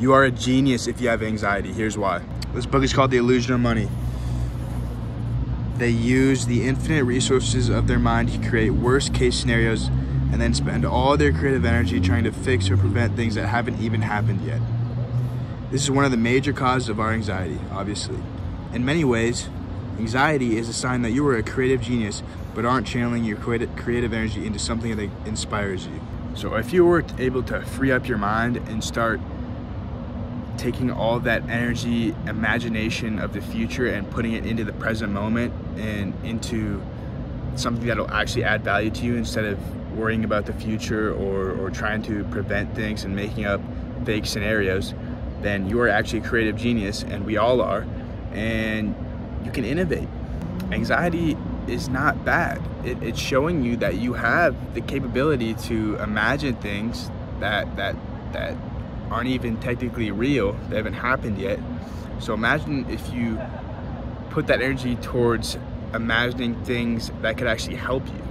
You are a genius if you have anxiety. Here's why. This book is called The Illusion of Money. They use the infinite resources of their mind to create worst case scenarios and then spend all their creative energy trying to fix or prevent things that haven't even happened yet. This is one of the major causes of our anxiety, obviously. In many ways, anxiety is a sign that you are a creative genius but aren't channeling your creative energy into something that inspires you. So if you were able to free up your mind and start taking all that energy, imagination of the future and putting it into the present moment and into something that'll actually add value to you instead of worrying about the future or, or trying to prevent things and making up fake scenarios, then you are actually a creative genius, and we all are, and you can innovate. Anxiety is not bad. It, it's showing you that you have the capability to imagine things that that that aren't even technically real, they haven't happened yet. So imagine if you put that energy towards imagining things that could actually help you.